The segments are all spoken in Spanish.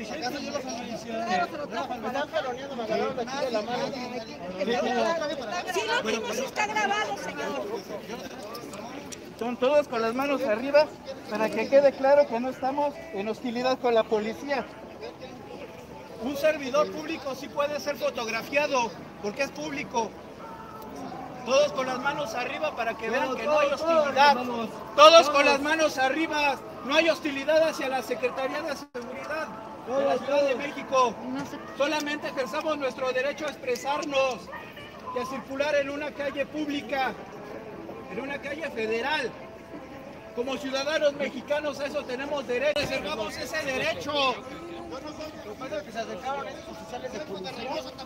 Sí, lo vimos, está grabado, señor. Son todos con las manos arriba para que quede claro que no estamos en hostilidad con la policía. Un servidor público sí puede ser fotografiado porque es público. Todos con las manos arriba para que vean que no hay hostilidad. Todos con las manos arriba. No hay hostilidad hacia la Secretaría de Seguridad de la Ciudad de México. Solamente ejerzamos nuestro derecho a expresarnos y a circular en una calle pública, en una calle federal. Como ciudadanos mexicanos a eso tenemos derecho. Reservamos ese derecho. Que se acercaron esos oficiales de policía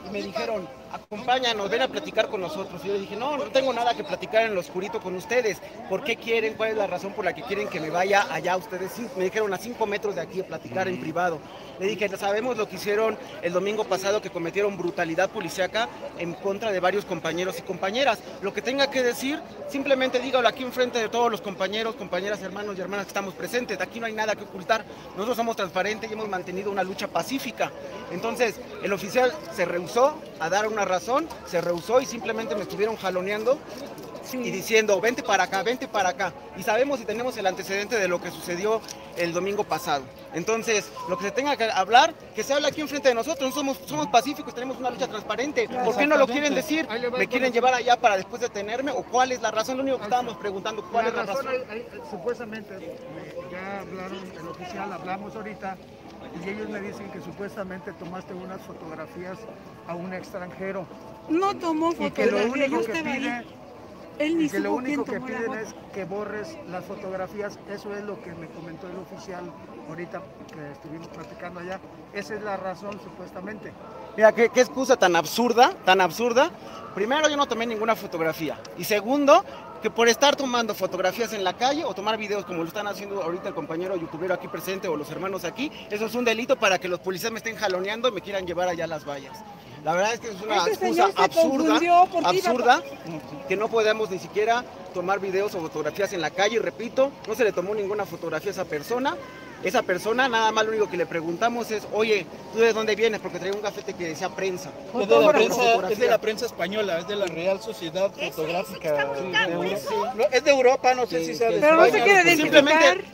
y me dijeron, acompáñanos, ven a platicar con nosotros. Y yo dije, no, no tengo nada que platicar en lo oscurito con ustedes. ¿Por qué quieren? ¿Cuál es la razón por la que quieren que me vaya allá ustedes? Me dijeron a cinco metros de aquí a platicar en privado. Le dije, sabemos lo que hicieron el domingo pasado, que cometieron brutalidad policíaca en contra de varios compañeros y compañeras. Lo que tenga que decir, simplemente dígalo aquí enfrente de todos los compañeros, compañeras, hermanos y hermanas que estamos presentes. Aquí no hay nada que ocultar. Nosotros somos transparentes y hemos mantenido una lucha pacífica. Entonces, el oficial se rehusó a dar una razón, se rehusó y simplemente me estuvieron jaloneando y diciendo, vente para acá, vente para acá. Y sabemos y tenemos el antecedente de lo que sucedió el domingo pasado. Entonces, lo que se tenga que hablar, que se hable aquí enfrente de nosotros. Somos, somos pacíficos, tenemos una lucha transparente. ¿Por qué no lo quieren decir? ¿Me quieren llevar allá para después detenerme? ¿O cuál es la razón? Lo único que estábamos preguntando, ¿cuál es la razón? hay- hay- supuestamente, eh, ya hablaron el oficial, hablamos ahorita, y ellos me dicen que supuestamente tomaste unas fotografías a un extranjero. No tomó que lo único que pide, Él ni que lo único que piden es que borres las fotografías. Eso es lo que me comentó el oficial ahorita que estuvimos platicando allá. Esa es la razón, supuestamente. Mira, ¿qué, qué excusa tan absurda, tan absurda. Primero, yo no tomé ninguna fotografía. Y segundo, que por estar tomando fotografías en la calle o tomar videos como lo están haciendo ahorita el compañero youtubero aquí presente o los hermanos aquí, eso es un delito para que los policías me estén jaloneando y me quieran llevar allá a las vallas. La verdad es que es una Este excusa absurda, iba absurda, que no podemos ni siquiera tomar videos o fotografías en la calle. Repito, no se le tomó ninguna fotografía a esa persona. Esa persona, nada más lo único que le preguntamos es, oye, ¿tú de dónde vienes? Porque traía un gafete que decía prensa. Es de, la prensa, Fotografía. es de la prensa española, es de la Real Sociedad Fotográfica de Europa. No, es de Europa, no sé si sea de Pero no se España. quiere identificar. simplemente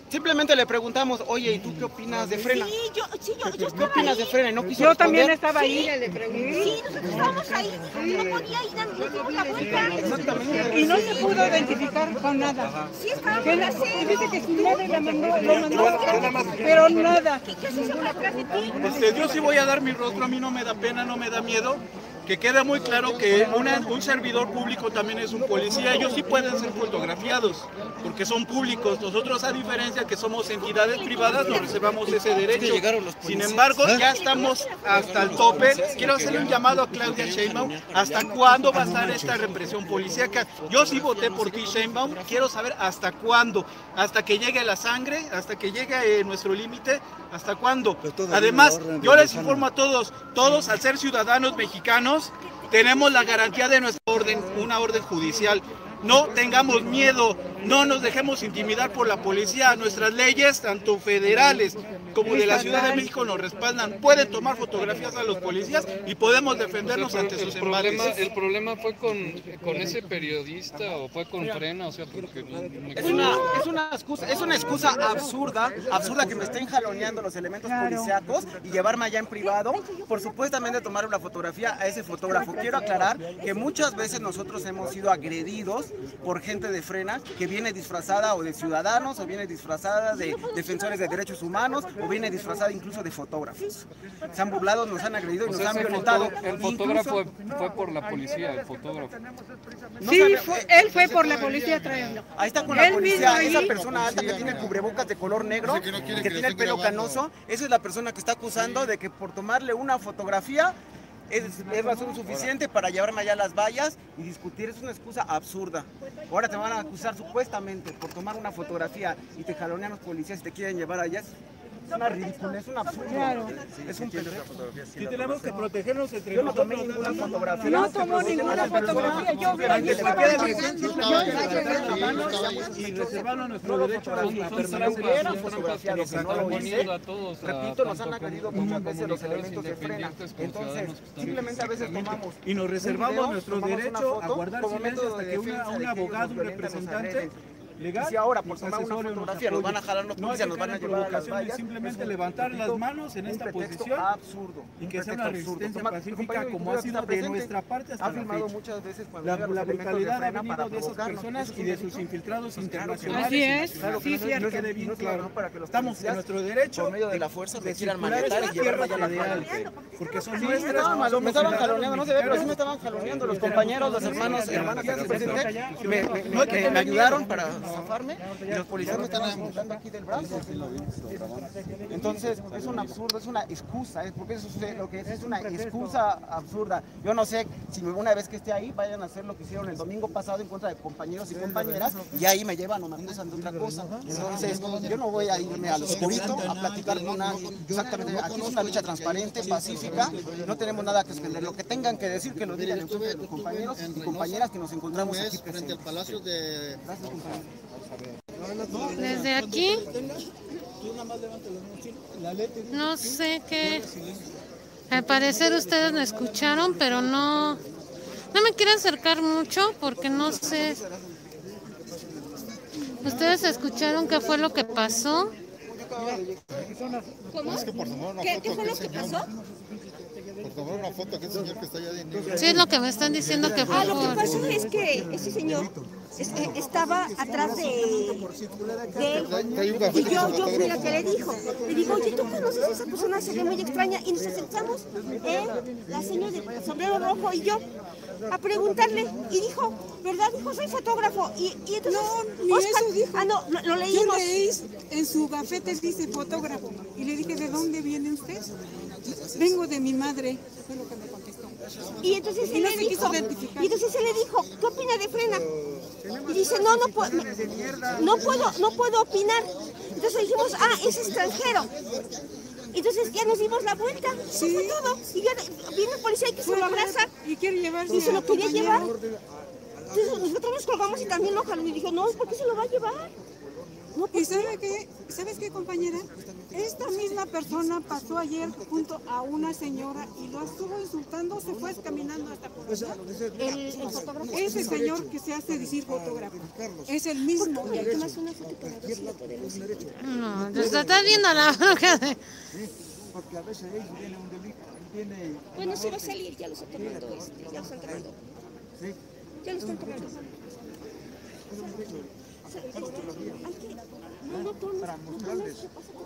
le preguntamos, oye, ¿y tú qué opinas de frena? Sí, yo, sí, yo, yo ¿Qué opinas de frena? Y no quiso Yo también responder. estaba ahí, le pregunté. Sí, nosotros estábamos ahí. No podía ir a dimos la vuelta. Y no se pudo identificar con nada. Sí, estábamos la, así. dice que su madre la mandó, lo mandó, pero nada. ¿Qué, qué haces atrás de ti? Este, yo sí voy a dar mi rostro, a mí no me da pena, no me da miedo. Que quede muy claro que una- un servidor público también es un policía. Ellos sí pueden ser fotografiados porque son públicos. Nosotros, a diferencia que somos entidades privadas, nos reservamos ese derecho. Sin embargo, ya estamos hasta el tope. Quiero hacerle un llamado a Claudia Sheinbaum. ¿Hasta cuándo va a estar esta represión policíaca? Yo sí voté por ti, Sheinbaum. Quiero saber hasta cuándo. Hasta que llegue la sangre, hasta que llegue eh, nuestro límite. ¿Hasta cuándo? Además, yo les informo a todos, todos al ser ciudadanos mexicanos, tenemos la garantía de nuestra orden, una orden judicial. No tengamos miedo, no nos dejemos intimidar por la policía. Nuestras leyes, tanto federales como de la Ciudad de México, nos respaldan. Pueden tomar fotografías a los policías y podemos defendernos ante el sus problema, embates. el problema fue con, con ese periodista o fue con Frena, o sea, porque me Es una, es una excusa, es una excusa absurda, absurda que me estén jaloneando los elementos policíacos y llevarme allá en privado por supuestamente tomar una fotografía a ese fotógrafo. Quiero aclarar que muchas veces nosotros hemos sido agredidos por gente de frena que viene disfrazada o de ciudadanos o viene disfrazada de defensores de derechos humanos o viene disfrazada incluso de fotógrafos. Se han burlado, nos han agredido y O nos han violentado. el Incluso- fotógrafo fue por la policía, el fotógrafo. no Sí, sabe- fue, él fue por la policía trayendo. Ahí está con la policía, mismo esa persona alta que tiene cubrebocas de color negro, que, tiene el pelo canoso, esa es la persona que está acusando de que por tomarle una fotografía es, es razón suficiente para llevarme allá a las vallas y discutir. Es una excusa absurda. Ahora te van a acusar supuestamente por tomar una fotografía y te jalonean los policías y te quieren llevar allá. Es una ridiculez, es un absurdo. Es un pendejo. Si tenemos que protegernos entre Yo no tomé ninguna fotografía. No tomó ninguna fotografía. Yo vi allí estaba- yo- y reservarnos nuestro derecho a la trampas que fotografiado, nos que no lo hice, Repito, nos han agredido muchas veces los elementos de frena. Entonces, simplemente a veces tomamos Y nos reservamos nuestro derecho a guardar como silencio método hasta de que un abogado, un representante. Legal Y si ahora por tomar una nos fotografía nos van a jalar los No policías, que nos van a llevar a las vallas, simplemente levantar las manos en esta posición absurdo, y que sea una resistencia pacífica como ha sido de nuestra parte hasta Ha fecha. muchas veces cuando La, la brutalidad ha venido para de esas personas y de sus infiltrados internacionales. Así es, nacionales. Claro que sí, no, no cierto. quede bien No, claro claro. para que los Estamos en nuestro derecho por medio de la fuerza de manejar esta y a la calle. porque son nuestras. no, me estaban jaloneando, no se ve, pero sí me estaban jaloneando los compañeros, los hermanos, hermanas No que me- ayudaron para zafarme y los policías me estaban apuntando aquí del brazo. Entonces, es un absurdo, es una excusa, es porque eso es lo que es, es una excusa absurda. Yo no sé si una vez que esté ahí vayan a hacer lo que hicieron el domingo pasado en contra de compañeros y compañeras y ahí me llevan o me acusan de otra cosa. Entonces, yo no voy a irme al oscurito a platicar con nadie. Exactamente, aquí es una lucha transparente, pacífica, no tenemos nada que esconder. Lo que tengan que decir, que lo digan en frente de los compañeros y compañeras que nos encontramos aquí frente al presentes. Palacio de Desde aquí. No sé qué. Al parecer ustedes me escucharon, pero no. No me quiero acercar mucho porque no sé. ¿Ustedes escucharon qué fue lo que pasó? ¿Cómo? ¿Qué, fue lo que pasó? por tomar una foto aquel señor que está allá de. Sí, es lo que me están diciendo que fue Ah, lo que pasó es que ese señor es- eh, estaba atrás de, de él y yo, yo fui la que le dijo. Le digo, oye, ¿tú conoces a esa persona? Se ve muy extraña. Y nos acercamos, él, la señora del sombrero rojo y yo, a preguntarle. Y dijo, ¿verdad? Dijo, soy fotógrafo. Y, y entonces, No, ni Oscar- eso dijo. Ah, no, lo, lo Yo leímos. leí en su gafete dice fotógrafo y le dije, ¿de dónde viene usted? Vengo de mi madre, fue lo que me contestó. Y entonces Y él no le se quiso dijo, identificar. y entonces él le dijo, ¿qué opina de frena? Y dice, no, no puedo, no puedo, no puedo opinar. Entonces dijimos, ah, es extranjero. Entonces ya nos dimos la vuelta, eso fue todo. Y ya viene el policía que se lo abraza y quiere llevarse y se lo quería llevar. Entonces nosotros nos colgamos y también lo jaló y dijo, no, ¿por qué se lo va a llevar? No, ¿Y sabe qué? ¿Sabes qué, compañera? Esta misma persona pasó ayer junto a una señora y lo estuvo insultando, se fue caminando hasta por allá. el, el fotógrafo. Ese señor que se hace decir fotógrafo es el mismo. Mira, tomas una foto para ver si la podemos No, te estás viendo la boca de. Porque a veces ellos viene un delito, viene Bueno, se va a salir, ya lo están tomando, este, ya lo están tomando. Ya lo están tomando. Hay que, no.